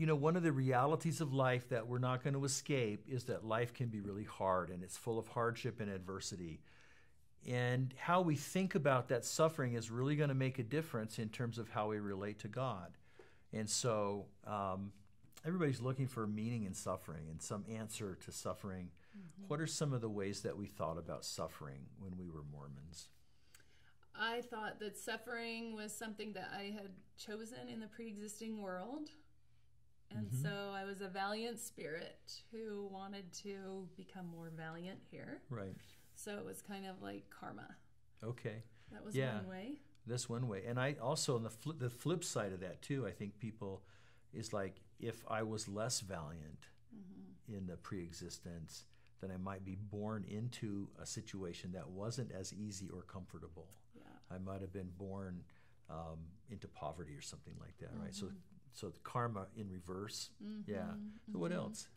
you know, one of the realities of life that we're not going to escape is that life can be really hard and it's full of hardship and adversity. And how we think about that suffering is really going to make a difference in terms of how we relate to God. And so, um, everybody's looking for meaning in suffering and some answer to suffering. Mm-hmm. What are some of the ways that we thought about suffering when we were Mormons? I thought that suffering was something that I had chosen in the pre existing world. And mm-hmm. so I was a valiant spirit who wanted to become more valiant here. Right. So it was kind of like karma. Okay. That was yeah. one way. This one way. And I also, on the flip, the flip side of that too, I think people is like if I was less valiant mm-hmm. in the pre existence, then I might be born into a situation that wasn't as easy or comfortable. Yeah. I might have been born um, into poverty or something like that, mm-hmm. right? So, mm-hmm. So the karma in reverse. Mm-hmm. Yeah. So what mm-hmm. else?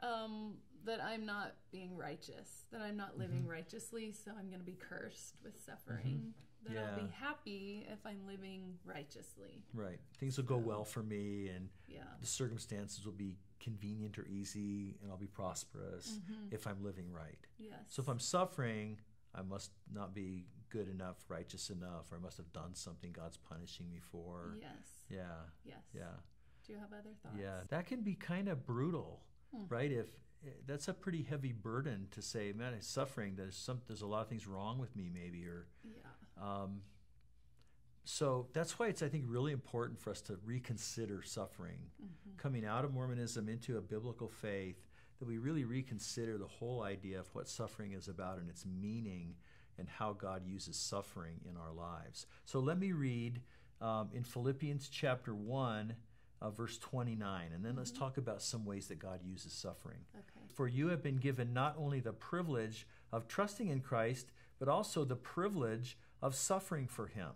Um, that I'm not being righteous, that I'm not living mm-hmm. righteously, so I'm going to be cursed with suffering. Mm-hmm. That yeah. I'll be happy if I'm living righteously. Right. Things will go well for me, and yeah. the circumstances will be convenient or easy, and I'll be prosperous mm-hmm. if I'm living right. Yes. So if I'm suffering, I must not be good enough, righteous enough, or I must have done something God's punishing me for. Yes. Yeah. Yes. Yeah. Do you have other thoughts? Yeah. That can be kind of brutal hmm. right? If eh, that's a pretty heavy burden to say, man, I'm suffering. There's some, there's a lot of things wrong with me, maybe, or yeah. Um, so that's why it's, I think, really important for us to reconsider suffering, mm-hmm. coming out of Mormonism into a biblical faith. That we really reconsider the whole idea of what suffering is about and its meaning, and how God uses suffering in our lives. So let me read um, in Philippians chapter one uh, verse 29. And then mm-hmm. let's talk about some ways that God uses suffering. Okay. For you have been given not only the privilege of trusting in Christ, but also the privilege of suffering for Him.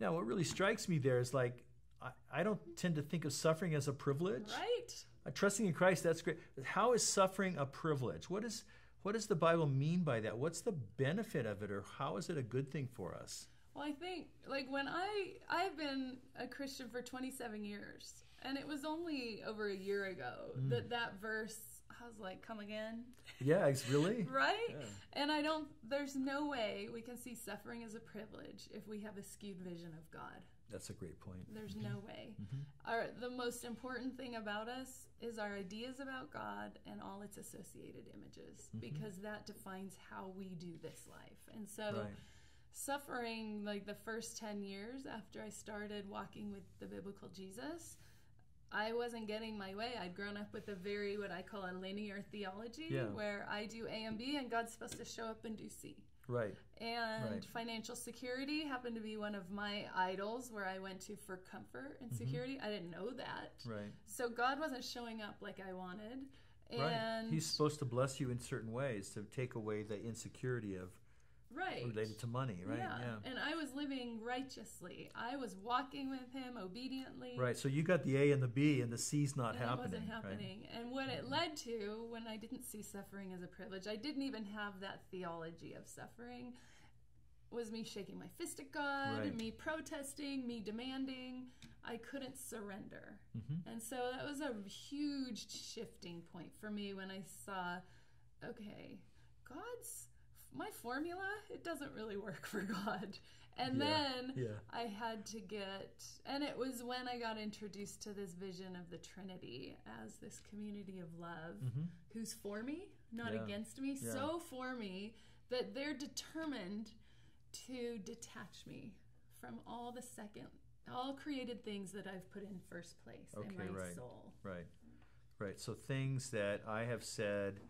Now, what really strikes me there is like, I, I don't tend to think of suffering as a privilege. Right. Uh, trusting in Christ, that's great. How is suffering a privilege? What, is, what does the Bible mean by that? What's the benefit of it, or how is it a good thing for us? Well, I think like when I I've been a Christian for 27 years, and it was only over a year ago mm. that that verse I was like, "Come again?" Yeah, it's really right. Yeah. And I don't. There's no way we can see suffering as a privilege if we have a skewed vision of God. That's a great point. There's no way. Mm-hmm. Our the most important thing about us is our ideas about God and all its associated images, mm-hmm. because that defines how we do this life. And so. Right suffering like the first 10 years after I started walking with the biblical Jesus, I wasn't getting my way. I'd grown up with a very what I call a linear theology yeah. where I do A and B and God's supposed to show up and do C. Right. And right. financial security happened to be one of my idols where I went to for comfort and mm-hmm. security. Mm-hmm. I didn't know that. Right. So God wasn't showing up like I wanted. And right. He's supposed to bless you in certain ways to take away the insecurity of right related to money right yeah. yeah. and i was living righteously i was walking with him obediently right so you got the a and the b and the c's not and happening it wasn't happening right? and what it led to when i didn't see suffering as a privilege i didn't even have that theology of suffering was me shaking my fist at god right. me protesting me demanding i couldn't surrender mm-hmm. and so that was a huge shifting point for me when i saw okay god's my formula it doesn't really work for god and yeah, then yeah. i had to get and it was when i got introduced to this vision of the trinity as this community of love mm-hmm. who's for me not yeah. against me so for me that they're determined to detach me from all the second all created things that i've put in first place okay, in my right, soul right right so things that i have said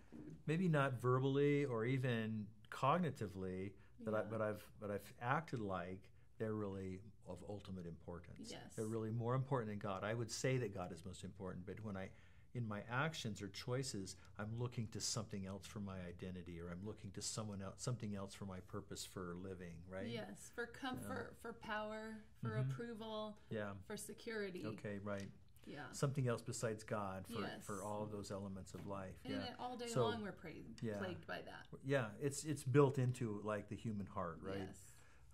maybe not verbally or even cognitively that yeah. I, but I've but I've acted like they're really of ultimate importance. Yes. They're really more important than God. I would say that God is most important, but when I in my actions or choices, I'm looking to something else for my identity, or I'm looking to someone else, something else for my purpose for living, right? Yes, for comfort, yeah. for power, for mm-hmm. approval, yeah, for security. Okay, right yeah. something else besides God for, yes. for all of those elements of life. And yeah. all day so, long we're pra- yeah. plagued by that. Yeah, it's it's built into like the human heart, right? Yes.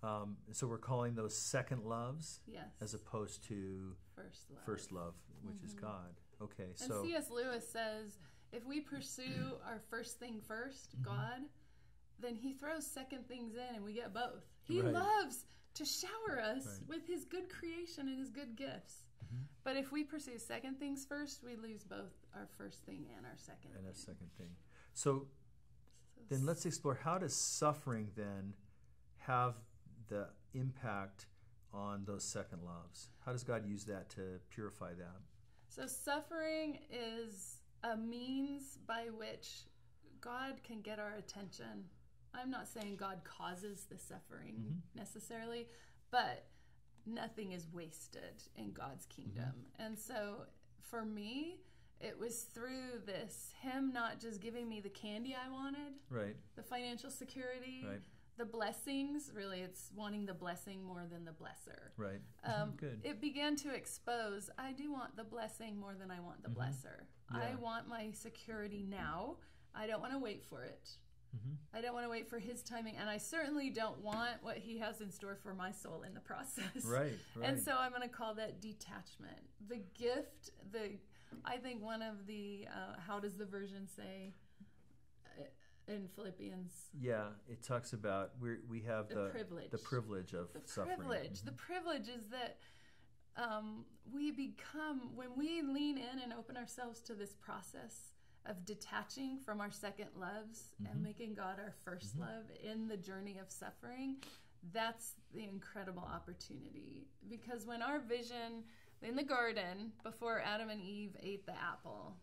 Um, so we're calling those second loves, yes. as opposed to first love. First love, which mm-hmm. is God. Okay, and so C.S. Lewis says if we pursue our first thing 1st mm-hmm. God, then He throws second things in, and we get both. He right. loves to shower us right. with His good creation and His good gifts. Mm-hmm. But if we pursue second things first, we lose both our first thing and our second. And a second thing. So, so then let's explore how does suffering then have the impact on those second loves? How does God use that to purify that? So, suffering is a means by which God can get our attention. I'm not saying God causes the suffering mm-hmm. necessarily, but nothing is wasted in God's kingdom. Mm-hmm. And so for me, it was through this him not just giving me the candy I wanted, right? The financial security, right? The blessings. Really, it's wanting the blessing more than the blesser, right? Um, Good. It began to expose. I do want the blessing more than I want the mm-hmm. blesser. Yeah. I want my security now. I don't want to wait for it. Mm-hmm. I don't want to wait for his timing, and I certainly don't want what he has in store for my soul in the process. Right. right. And so I'm going to call that detachment. The gift, the I think one of the uh, how does the version say uh, in Philippians? Yeah, it talks about we we have the, the, privilege, the privilege of the suffering. Privilege. Mm-hmm. The privilege is that. Um, we become when we lean in and open ourselves to this process of detaching from our second loves mm-hmm. and making God our 1st mm-hmm. love in the journey of suffering, that's the incredible opportunity. Because when our vision in the garden, before Adam and Eve ate the apple,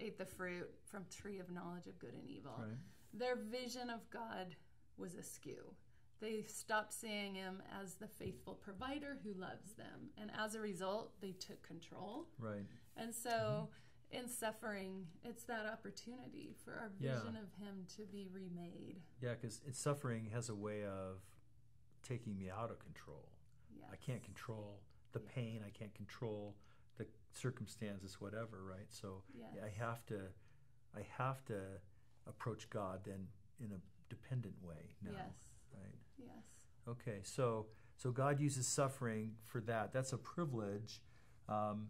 ate the fruit from tree of knowledge of good and evil, right. their vision of God was askew. They stopped seeing him as the faithful provider who loves them. And as a result, they took control. Right. And so mm-hmm in suffering, it's that opportunity for our vision yeah. of Him to be remade. Yeah, because suffering has a way of taking me out of control. Yes. I can't control the yes. pain. I can't control the circumstances, whatever. Right. So yes. I have to, I have to approach God then in a dependent way now. Yes. Right. Yes. Okay. So so God uses suffering for that. That's a privilege. Um,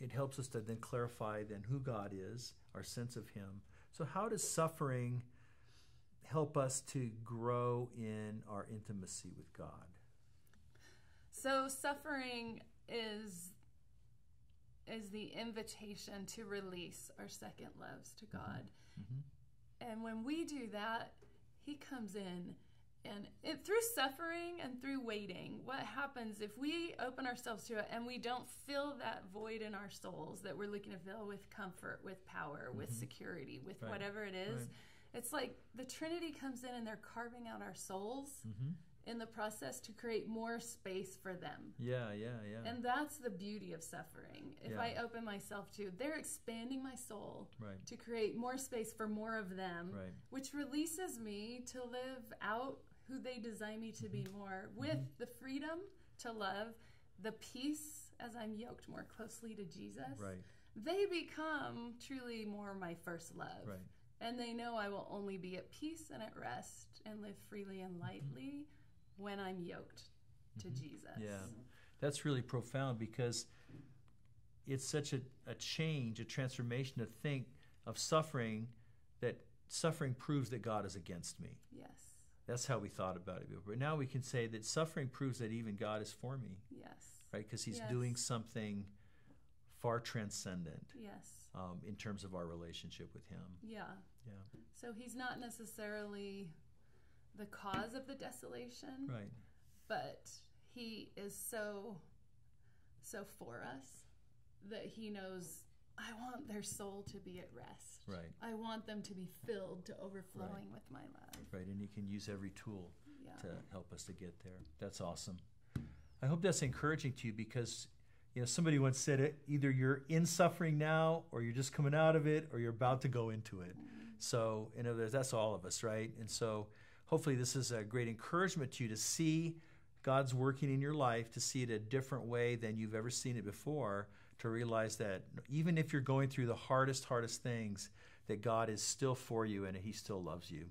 it helps us to then clarify then who God is, our sense of Him. So, how does suffering help us to grow in our intimacy with God? So, suffering is is the invitation to release our second loves to mm-hmm. God. Mm-hmm. And when we do that, He comes in and it, through suffering and through waiting, what happens if we open ourselves to it and we don't fill that void in our souls that we're looking to fill with comfort, with power, mm-hmm. with security, with right. whatever it is? Right. It's like the Trinity comes in and they're carving out our souls mm-hmm. in the process to create more space for them. Yeah, yeah, yeah. And that's the beauty of suffering. If yeah. I open myself to, they're expanding my soul right. to create more space for more of them, which releases me to live out who they design me to be mm-hmm. more with mm-hmm. the freedom to love, the peace as I'm yoked more closely to Jesus. Right. They become truly more my first love. Right. And they know I will only be at peace and at rest and live freely and lightly mm-hmm. when I'm yoked to mm-hmm. Jesus. Yeah. That's really profound because it's such a, a change, a transformation to think of suffering that suffering proves that God is against me. Yes. That's how we thought about it before. But now we can say that suffering proves that even God is for me. Yes. Right? Because He's yes. doing something far transcendent. Yes. Um, in terms of our relationship with Him. Yeah. Yeah. So He's not necessarily the cause of the desolation. Right. But He is so, so for us that He knows I want their soul to be at rest. Right. I want them to be filled to overflowing right. with my love. Right, and you can use every tool yeah. to help us to get there. That's awesome. I hope that's encouraging to you because you know somebody once said it either you're in suffering now or you're just coming out of it or you're about to go into it. Mm-hmm. So, in other words, that's all of us, right? And so hopefully this is a great encouragement to you to see God's working in your life, to see it a different way than you've ever seen it before to realize that even if you're going through the hardest, hardest things, that God is still for you and He still loves you.